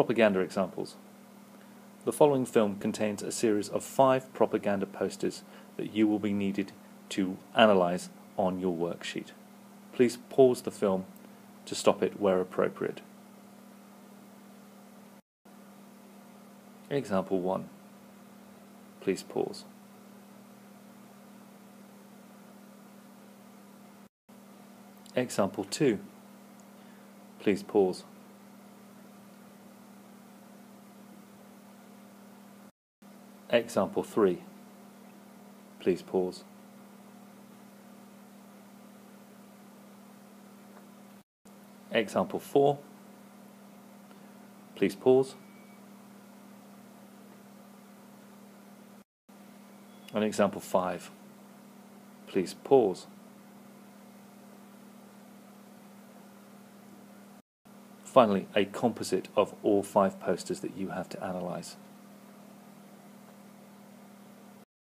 Propaganda examples. The following film contains a series of five propaganda posters that you will be needed to analyze on your worksheet. Please pause the film to stop it where appropriate. Example 1. Please pause. Example 2. Please pause. Example 3. Please pause. Example 4. Please pause. And example 5. Please pause. Finally, a composite of all five posters that you have to analyse.